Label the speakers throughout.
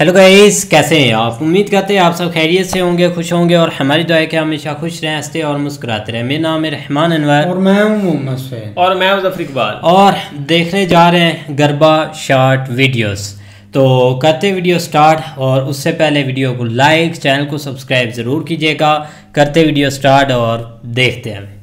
Speaker 1: Hello guys कैसे हैं आप? उम्मीद करते हैं आप सब खैरियत से होंगे खुश होंगे और हमारी दुआ है कि हमेशा खुश रहें हँसते और मुस्कुराते रहें। मेरा नाम है रहमान अनवर।
Speaker 2: और मैं हूँ मोहम्मद सैद
Speaker 3: और मैं हूँ ज़फ़र इकबाल।
Speaker 1: और देखने जा रहे हैं गरबा शॉर्ट वीडियोस। तो करते वीडियो स्टार्ट और उससे पहले वीडियो को लाइक चैनल को सब्सक्राइब ज़रूर कीजिएगा। करते वीडियो स्टार्ट और देखते हैं।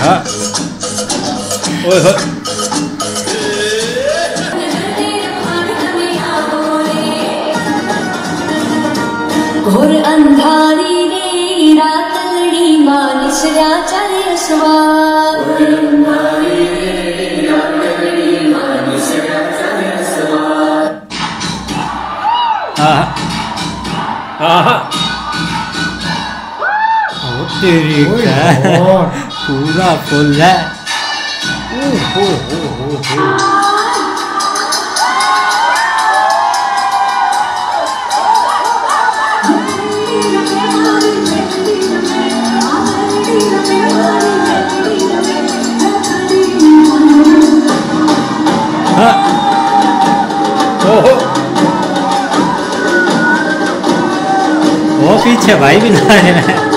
Speaker 1: हाँ
Speaker 4: घोर अंधारी रे चाले सवार।
Speaker 1: हाँ तेरी पूरा फुल है।
Speaker 2: ओ हो
Speaker 1: पीछे भाई भी ना है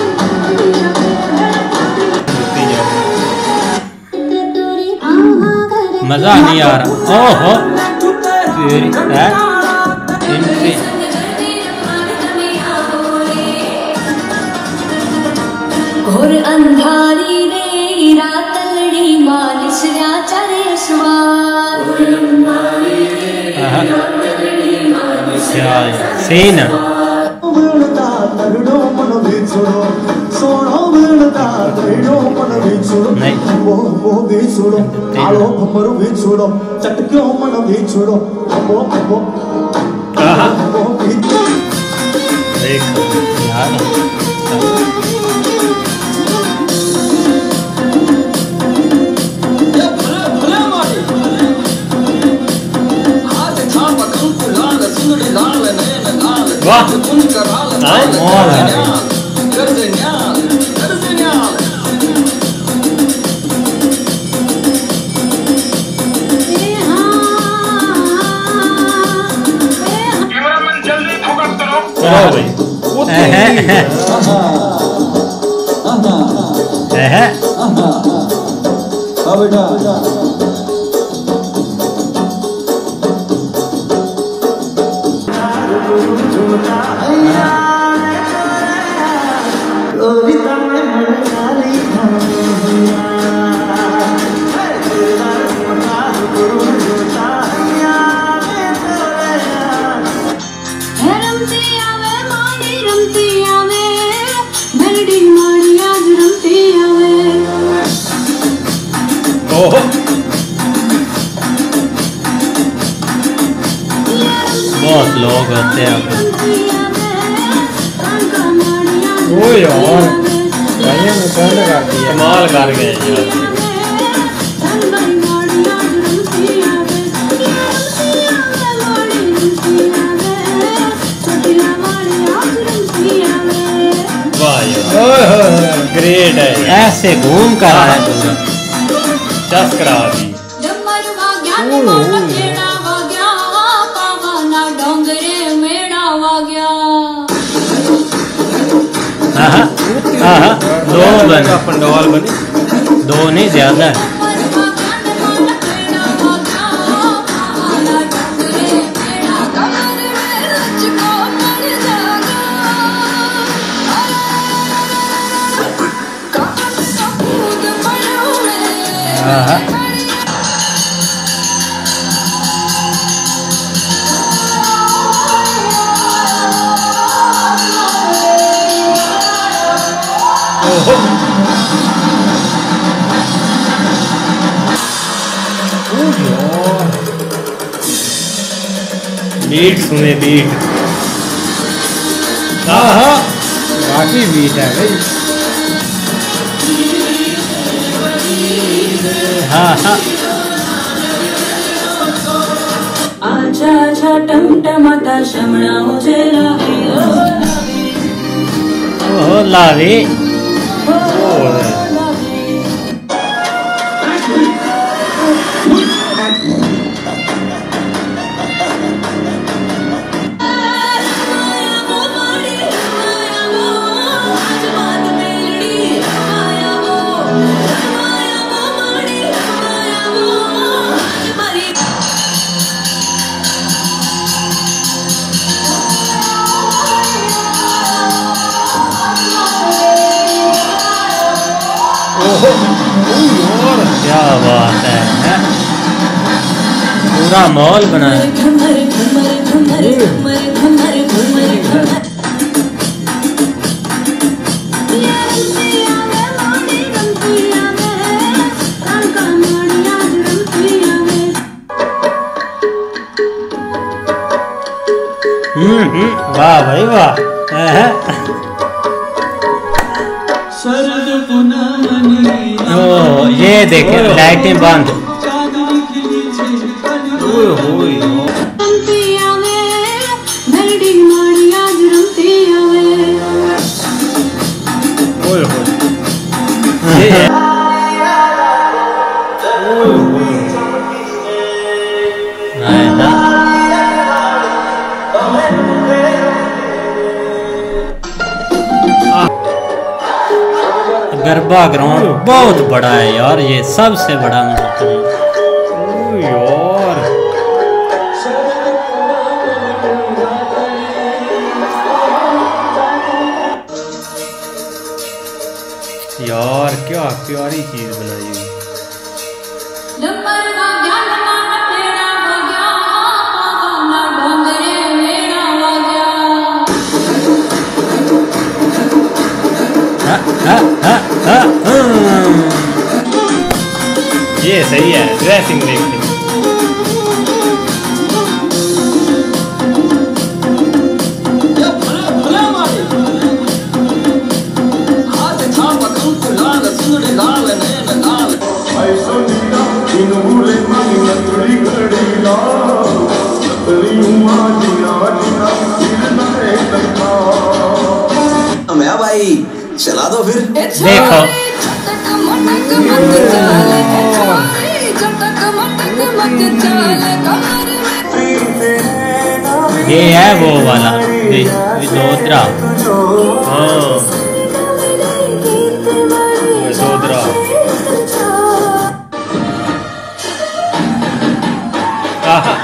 Speaker 1: मज़ा नहीं आ रहा ओहो। तेरी है?
Speaker 4: घोर अंधारी रे
Speaker 1: क्या सीन
Speaker 5: वो बिछड़ो आलो भमर बिछड़ो चटक्यो मन वो वो वो बिछड़ो
Speaker 1: देखो यार वाह। हाँ, मौज है। है
Speaker 5: हाँ। बेटा।
Speaker 1: लोग होते हैं अब।
Speaker 2: ओ यार भाइयों ने कर दिया
Speaker 3: कमाल कर गए यार। वाह यार।
Speaker 2: ओए होए होए
Speaker 3: ग्रेट है।
Speaker 1: ऐसे घूम कर आया पूरा
Speaker 3: दस करा दी
Speaker 1: दो बने।
Speaker 3: पंडवाल बने।
Speaker 1: दो नहीं ज़्यादा है। हाँ
Speaker 3: बीट सुने बीट
Speaker 2: हाँ हाँ बाकी बीट है भाई।
Speaker 1: हाँ हाँ
Speaker 6: आजा आजा टमटमाता मुझे लावी ओ लावी।
Speaker 1: ओहो बात है हैं? पूरा माहौल बना है वाह भाई वाह हैं?
Speaker 7: पुनमनी
Speaker 1: ओ ये देखे लाइटें बंद। गरबा ग्राउंड बहुत बड़ा है यार ये सबसे बड़ा
Speaker 4: ओए यार। यार क्या प्यारी चीज़ बनाई हुई।
Speaker 1: हाँ।
Speaker 4: ये सही है ड्रेसिंग देखने
Speaker 1: देखो। ये है वो वाला विदोदरा।
Speaker 4: हाँ।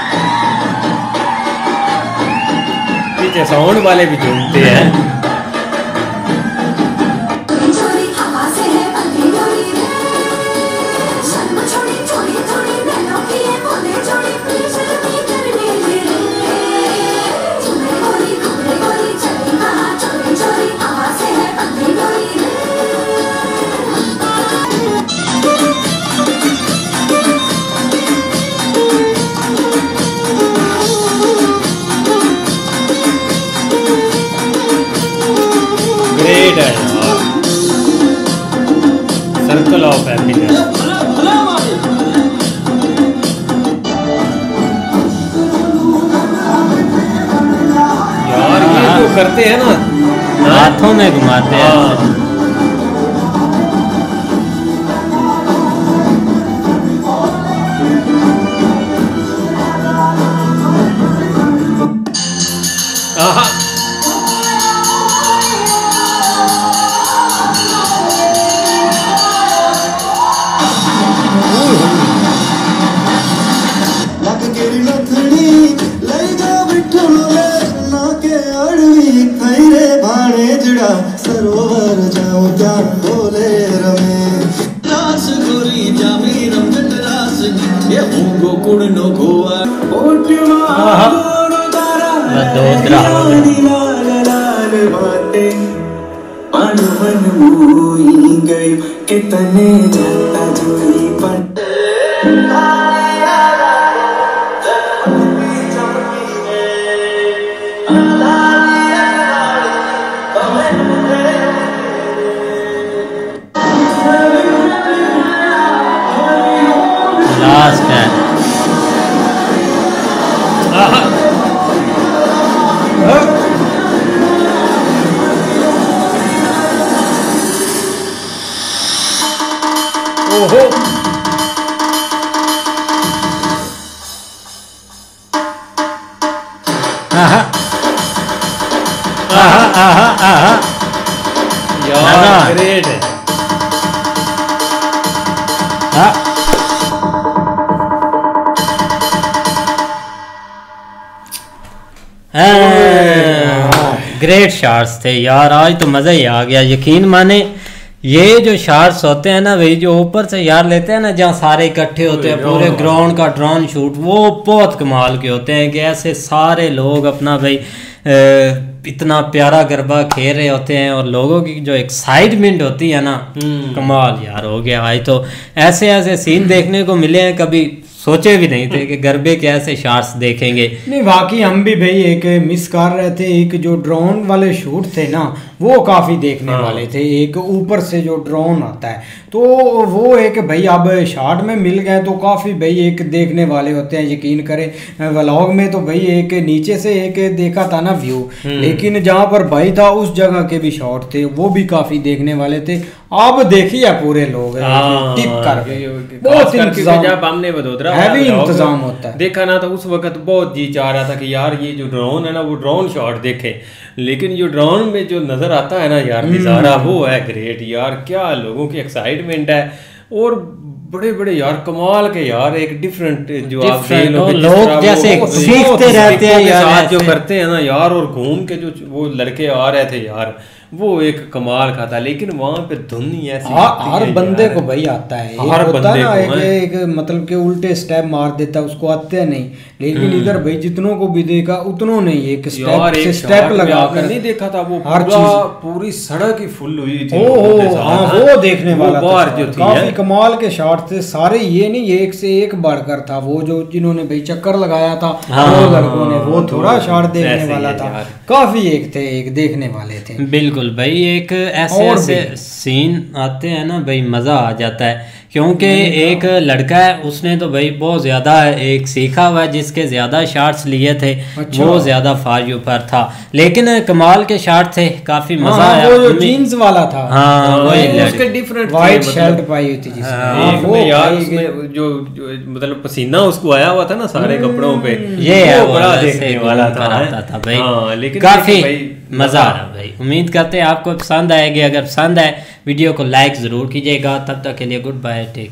Speaker 4: पीछे साउंड वाले भी झूमते हैं। ये तो करते हैं ना
Speaker 1: हाथों में घुमाते हैं।
Speaker 7: जड़ा सरोवर जाओ क्या बोले रमे? रास गोरी जामी रमजत रास ये भूखो कुड़नो गोवा।
Speaker 1: ओटवा
Speaker 7: गोरो दारा मदोदरा लाल लाल बाटे। मन मन मोई गई कितने
Speaker 1: जाता जोई
Speaker 4: ओहो।
Speaker 1: आहा। आहा आहा आहा।
Speaker 4: यार ग्रेट है।
Speaker 1: हाँ। हाँ, ग्रेट शॉट्स थे यार आज तो मज़ा ही आ गया यकीन माने ये जो शार्ट्स होते हैं ना भाई जो ऊपर से यार लेते हैं ना जहाँ सारे इकट्ठे होते हैं पूरे ग्राउंड का ड्रोन शूट वो बहुत कमाल के होते हैं कि ऐसे सारे लोग अपना भाई इतना प्यारा गरबा खेल रहे होते हैं और लोगों की जो एक्साइटमेंट होती है ना कमाल यार हो गया भाई। तो ऐसे ऐसे सीन देखने को मिले हैं कभी सोचे भी नहीं थे कि गरबे के ऐसे शार्ट्स देखेंगे।
Speaker 2: नहीं बाकी हम भी भाई एक मिस कर रहे थे एक जो ड्रोन वाले शूट थे ना वो काफ़ी देखने वाले थे। एक ऊपर से जो ड्रोन आता है तो वो एक भाई अब शार्ट में मिल गए तो काफ़ी भाई एक देखने वाले होते हैं यकीन करें। व्लॉग में तो भाई एक नीचे से एक देखा था ना व्यू लेकिन जहाँ पर भाई था उस जगह के भी शॉट थे वो भी काफ़ी देखने वाले थे। अब देखिए पूरे लोग।
Speaker 3: हाँ,
Speaker 2: टिप कर
Speaker 3: ये- ये-
Speaker 2: बहुत इंतज़ाम।
Speaker 3: जब हमने वडोदरा
Speaker 2: हैवी इंतज़ाम होता है।
Speaker 3: देखा ना तो उस वक्त बहुत जी चाह रहा था कि यार ये जो ड्रोन है ना वो ड्रोन शॉट देखे। लेकिन जो ड्रोन में जो नज़र आता है ना यार
Speaker 2: हम्म।
Speaker 3: नज़ारा वो है ग्रेट यार क्या लोगों की एक्साइटमेंट है। और बड़े बड़े यार कमाल के यार एक डिफरेंट जो आप
Speaker 1: लोग जैसे सीखते रहते हैं यार
Speaker 3: जो करते हैं ना यार और घूम के जो वो लड़के आ रहे थे यार वो एक कमाल का था लेकिन वहाँ पे धुन ही ऐसी
Speaker 2: हर बंदे को भाई आता है।
Speaker 3: हर
Speaker 2: होता
Speaker 3: बंदे
Speaker 2: ना
Speaker 3: को,
Speaker 2: एक,
Speaker 3: हैं।
Speaker 2: एक मतलब के उल्टे स्टेप मार देता उसको आते नहीं। लेकिन इधर भाई जितनों को भी देखा उतनों ने एक
Speaker 3: हम्म।
Speaker 2: स्टेप से स्टेप लगा कर
Speaker 3: नहीं देखा था वो
Speaker 2: हर
Speaker 3: पूरा सड़क ही फुल हुई थी
Speaker 2: हो हाँ
Speaker 3: हाँ।
Speaker 2: वो देखने वाला काफ़ी कमाल के शॉट थे सारे ये नहीं एक से एक बढ़कर था वो जो जिन्होंने भाई चक्कर लगाया था
Speaker 1: हाँ,
Speaker 2: वो लड़कों ने वो थोड़ा शॉट देखने वाला था। काफ़ी एक थे एक देखने वाले थे।
Speaker 1: बिल्कुल भाई एक ऐसे ऐसे सीन आते हैं ना भाई मज़ा आ जाता है। क्योंकि एक लड़का है उसने तो भाई बहुत ज़्यादा एक सीखा हुआ है जिसके ज़्यादा शार्ट्स लिए थे
Speaker 2: अच्छा।
Speaker 1: वो ज़्यादा फार पर था। लेकिन कमाल के शार्ट थे काफ़ी मज़ा
Speaker 2: हाँ,
Speaker 1: आया।
Speaker 2: वो जीन्स वाला था।
Speaker 1: हाँ वही
Speaker 3: उसके डिफरेंट
Speaker 2: व्हाइट शर्ट पाई हुई थी हाँ, वो
Speaker 3: यार उसमें जो, मतलब पसीना उसको आया हुआ था ना सारे कपड़ों पे।
Speaker 1: ये है
Speaker 3: वो
Speaker 1: वो
Speaker 3: बड़ा देखने वाला था।
Speaker 1: भाई।
Speaker 3: हाँ, लेकिन
Speaker 1: काफ़ी मज़ा आ रहा भाई। उम्मीद करते हैं आपको पसंद आएगी। अगर पसंद आए, वीडियो को लाइक ज़रूर कीजिएगा। तब तक के लिए गुड बाय टेक